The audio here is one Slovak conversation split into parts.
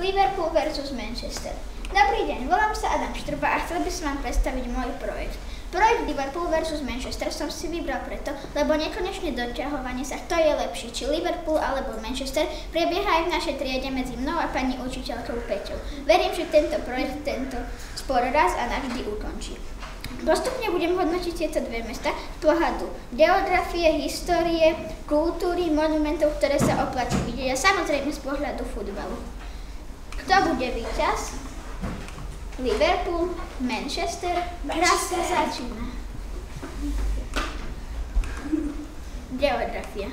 Liverpool versus Manchester. Dobrý deň, volám sa Adam Štrba a chcel by som vám predstaviť môj projekt. Projekt Liverpool versus Manchester som si vybral preto, lebo nekonečne doťahovanie sa, kto je lepší, či Liverpool alebo Manchester, prebieha aj v našej triede medzi mnou a pani učiteľkou Peťou. Verím, že tento projekt tento spor raz a navždy ukončí. Postupne budem hodnotiť tieto dve mesta z pohľadu geografie, histórie, kultúry, monumentov, ktoré sa oplatí vidieť a samozrejme z pohľadu futbalu. Kto bude víťaz? Liverpool, Manchester, hra sa začína. Geografia.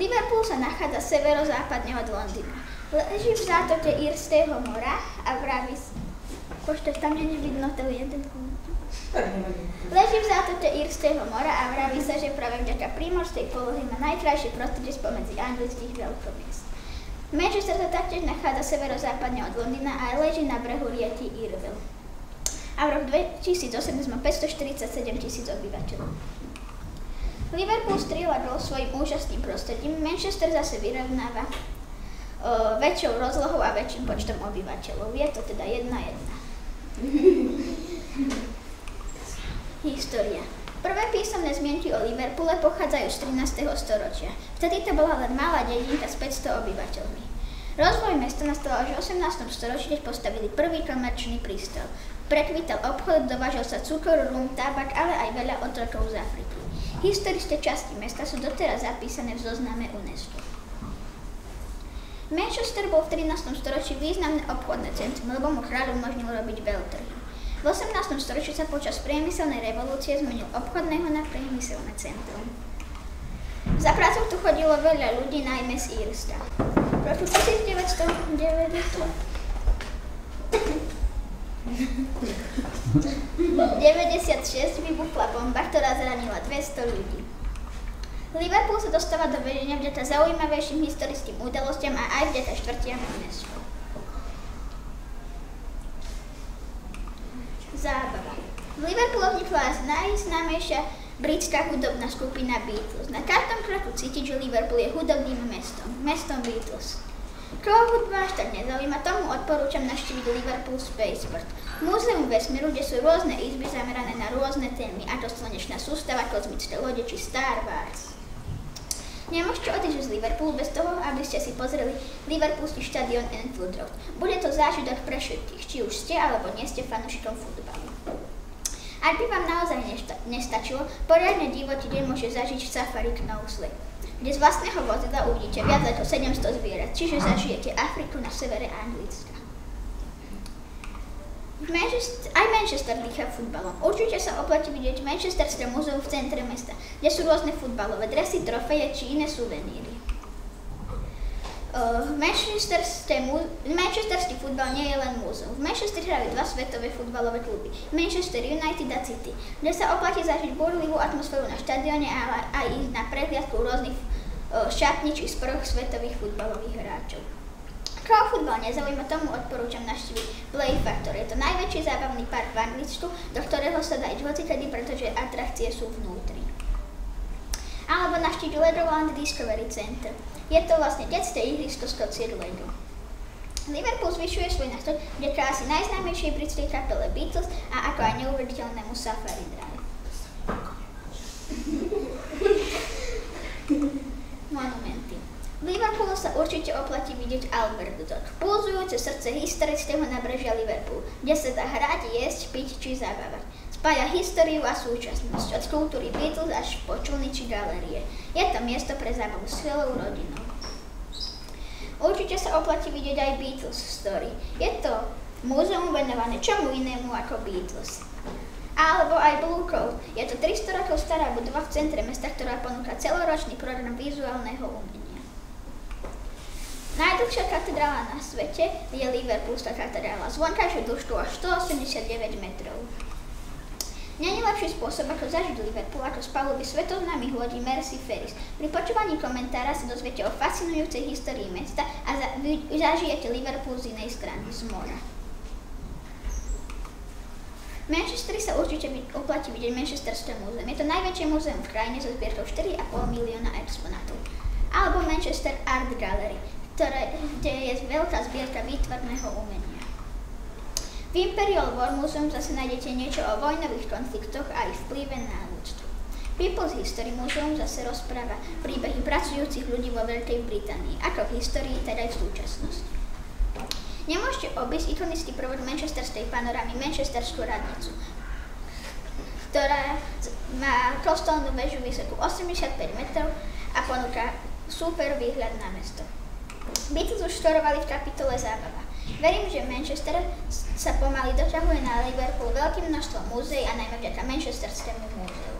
Liverpool sa nachádza severozápadne od Londýna. Leží v zátoke Irského mora a vraví Počkaj, tam nie je vidno ten jeden Leží v zátoke Írskeho mora a vraví sa, že práve vďaka prímorskej polohy má najkrajšie prostredie spomedzi anglických veľkomiest. Manchester sa taktiež nachádza severozápadne od Londýna a leží na brehu rieky Irville. A v roku 2008 má 547 tisíc obyvateľov. Liverpool strieľa gol svojim úžasným prostredím, Manchester zase vyrovnáva uh, väčšou rozlohou a väčším počtom obyvateľov. Je to teda jedna jedna. História. Prvé písomné zmienky o Liverpoole pochádzajú z 13. storočia. Vtedy to bola len malá dedinka s 500 obyvateľmi. Rozvoj mesta nastal až v 18. storočí, keď postavili prvý komerčný prístav. Prekvítal obchod, dovážal sa cukor, rum, tabak, ale aj veľa otrokov z Afriky. Historické časti mesta sú doteraz zapísané v zozname UNESCO. Manchester bol v 13. storočí významné obchodné centrum, lebo mu kráľ umožnil robiť veľtrhy. V 18. storočí sa počas priemyselnej revolúcie zmenil obchodného na priemyselné centrum. Za prácou tu chodilo veľa ľudí, najmä z Írska. V roku 1990 96 vybuchla bomba, ktorá zranila 200 ľudí. Liverpool sa dostáva do vedenia vďaka zaujímavejším historickým udalostiam a aj vďaka štvrtiam UNESCO. Zábava. V Liverpoole vznikla najznámejšia britská hudobná skupina Beatles. Na každom kroku cítiť, že Liverpool je hudobným mestom. Mestom Beatles. Koho hudba až tak nezaujíma, tomu odporúčam navštíviť Liverpool Spaceport. Múzeum vesmíru, kde sú rôzne izby zamerané na rôzne témy, ako slnečná sústava, kozmické lode či Star Wars. Nemôžete odísť z Liverpoolu bez toho, aby ste si pozreli Liverpoolský štadión Enfield Road. Bude to zážitok pre všetkých, či už ste alebo nie ste fanúšikom futbalu. Ak by vám naozaj nesta- nestačilo, poriadne divotý deň môže zažiť v Safari Knowsley, kde z vlastného vozidla uvidíte viac ako 700 zvierat, čiže zažijete Afriku na severe Anglicka. Manchester, aj Manchester dýcha futbalom. Určite sa oplatí vidieť Manchesterské múzeum v centre mesta, kde sú rôzne futbalové dresy, trofeje či iné suveníry. Uh, Manchesterský futbal nie je len múzeum. V Manchester hrajú dva svetové futbalové kluby. Manchester United a City, kde sa oplatí zažiť burlivú atmosféru na štadióne a aj ísť na prehliadku rôznych uh, šatní či sprch svetových futbalových hráčov. Koho futbal nezaujíma, tomu odporúčam navštíviť Play Factor. Je to najväčší zábavný park v Anglicku, do ktorého sa dá ísť hocikedy, pretože atrakcie sú vnútri. Alebo navštíviť Legoland Discovery Center. Je to vlastne detské ihrisko z kocier Lego. Liverpool zvyšuje svoj nástroj vďaka asi najznámejšej britskej kapele Beatles a ako aj neuveriteľnému Safari Drive. Sa určite oplatí vidieť Albert Dock, pulzujúce srdce historického nabrežia Liverpool, kde sa dá hrať, jesť, piť či zabávať. Spája históriu a súčasnosť, od kultúry Beatles až po člny či galérie. Je to miesto pre zábavu s celou rodinou. Určite sa oplatí vidieť aj Beatles Story. Je to múzeum venované čomu inému ako Beatles. Alebo aj Blue Coat. Je to 300 rokov stará budova v centre mesta, ktorá ponúka celoročný program vizuálneho umenia. Najdlhšia katedrála na svete je Liverpoolská katedrála s vonkajšou dĺžkou až 189 metrov. Není lepší spôsob, ako zažiť Liverpool ako z paluby svetovnámych lodí Mercy Ferris. Pri počúvaní komentára sa dozviete o fascinujúcej histórii mesta a za, vy, zažijete Liverpool z inej strany, z mora. Manchester sa určite oplatí vidieť Manchesterské múzeum. Je to najväčšie múzeum v krajine so zbierkou 4,5 milióna exponátov. Alebo Manchester Art Gallery ktoré, kde je veľká zbierka výtvarného umenia. V Imperial War Museum zase nájdete niečo o vojnových konfliktoch a ich vplyve na ľudstvo. People's History Museum zase rozpráva príbehy pracujúcich ľudí vo Veľkej Británii, ako v histórii, teda aj v súčasnosti. Nemôžete obísť ikonický prvod Manchesterskej panorámy Manchesterskú radnicu, ktorá má kostolnú väžu vysokú 85 metrov a ponúka super výhľad na mesto. Beatles už štorovali v kapitole zábava. Verím, že Manchester sa pomaly doťahuje na Liverpool veľkým množstvom múzeí a najmä vďaka Manchesterskému múzeu.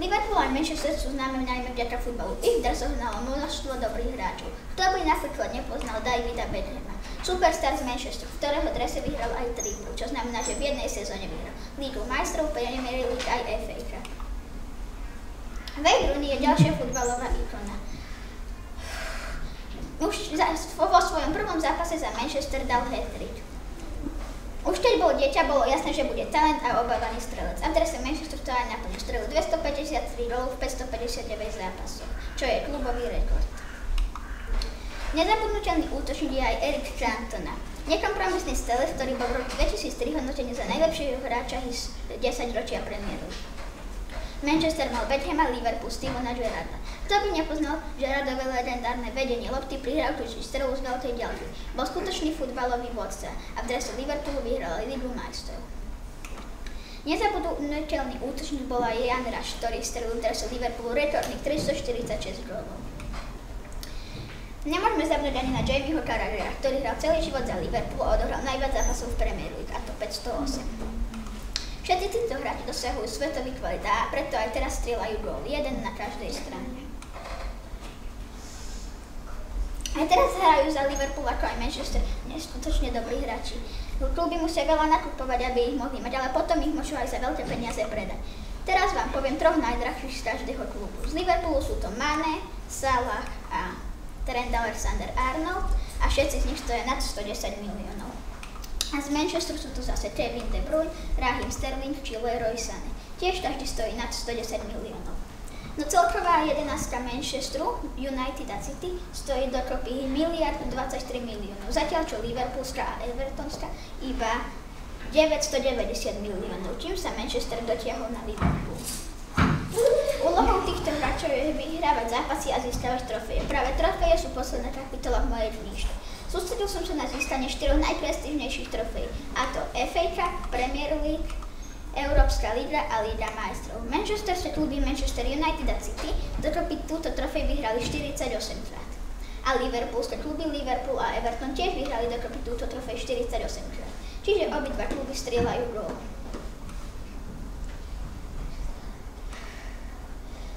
Liverpool a Manchester sú známe najmä vďaka futbalu. Ich dres zohnalo množstvo dobrých hráčov. Kto by napríklad nepoznal Davida Beckhama, superstar z Manchesteru, v ktorého drese vyhral aj triplu, čo znamená, že v jednej sezóne vyhral Lígu majstrov, Premier League aj FA Cup. Wayne Rooney je ďalšia futbalová ikona. Už za, vo svojom prvom zápase za Manchester dal hat-trick. Už keď bol dieťa, bolo jasné, že bude talent a obávaný strelec. A v drese Manchester to aj naplnil. Strelil 253 golov v 559 zápasoch, čo je klubový rekord. Nezabudnutelný útočník je aj Eric Cantona. Nekompromisný strelec, ktorý bol v roku 2003 hodnotený za najlepšieho hráča 10 ročia Premier League. Manchester mal Beckhama, Liverpool, Stevena Gerrarda. Kto by nepoznal Gerrardové legendárne vedenie lopty, prihrávku či strelu z veľkej ďalky. Bol skutočný futbalový vodca a v drese Liverpoolu vyhral Ligu majstrov. Nezabudnutelný útočník aj Jan Raš, ktorý strelil v drese Liverpoolu rekordných 346 gólov. Nemôžeme zabudnúť ani na Jamieho Carragera, ktorý hral celý život za Liverpool a odohral najviac zápasov v Premier League, a to 508. Všetci títo hráči dosahujú svetový kvalita a preto aj teraz strieľajú gól, jeden na každej strane. Aj teraz hrajú za Liverpool ako aj Manchester neskutočne dobrí hráči. Kluby musia veľa nakupovať, aby ich mohli mať, ale potom ich môžu aj za veľké peniaze predať. Teraz vám poviem troch najdrahších z každého klubu. Z Liverpoolu sú to Mane, Salah a Trent Alexander-Arnold a všetci z nich stojí nad 110 miliónov. A z Manchesteru sú to zase Kevin De Bruyne, Raheem Sterling či Leroy Sané. Tiež každý stojí nad 110 miliónov. No celková jedenáctka Manchesteru, United a City, stojí dokopy miliard 23 miliónov, zatiaľ čo Liverpoolska a Evertonská iba 990 miliónov, čím sa Manchester dotiahol na Liverpool. Úlohou týchto hráčov je vyhrávať zápasy a získavať trofeje. Práve trofeje sú posledná kapitola v mojej knižke. Sústredil som sa na získanie štyroch najprestížnejších trofejí, a to FA Cup, Premier League, Európska liga a Liga majstrov. Manchesterské kluby Manchester United a City dokopy túto trofej vyhrali 48 krát. A Liverpoolské kluby Liverpool a Everton tiež vyhrali dokopy túto trofej 48 krát. Čiže obidva kluby strieľajú gól.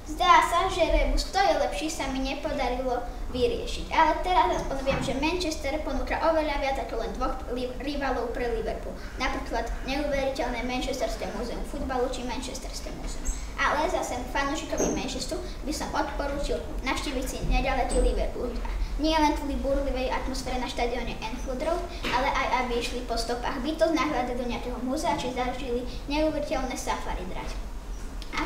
Zdá sa, že rebus, kto je lepší, sa mi nepodarilo vyriešiť. Ale teraz aspoň viem, že Manchester ponúka oveľa viac ako len dvoch rivalov pre Liverpool. Napríklad neuveriteľné Manchesterské múzeum futbalu či Manchesterské múzeum. Ale zase fanúšikovi Manchesteru by som odporúčil navštíviť si nedaleký Liverpool. Nie len kvôli burlivej atmosfére na štadióne Enfield Road, ale aj aby išli po stopách Beatles, nahľadať do nejakého múzea či zažili neuveriteľné safari drať.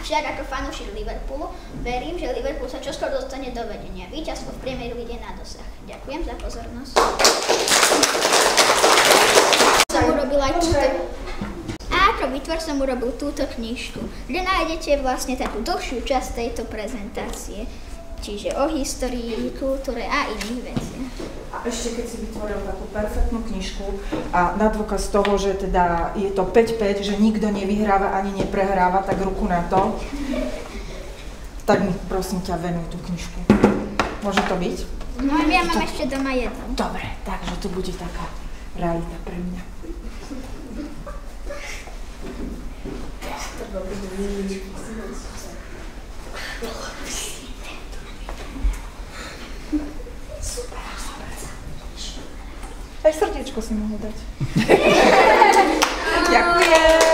Avšak ako fanúšik Liverpoolu verím, že Liverpool sa čoskoro dostane do vedenia. Výťazstvo v Premier League na dosah. Ďakujem za pozornosť. Som urobil. A ako vytvor som urobil túto knižku, kde nájdete vlastne takú dlhšiu časť tejto prezentácie. Čiže o histórii, kultúre a iných veciach. Ešte keď si vytvoril takú perfektnú knižku a na dôkaz toho, že teda je to 5-5, že nikto nevyhráva ani neprehráva, tak ruku na to, tak mi prosím ťa venuj tú knižku. Môže to byť? No ja mám to... ešte doma jednu. Dobre, takže to bude taká realita pre mňa. Aj srdiečko si mohol dať. Ďakujem.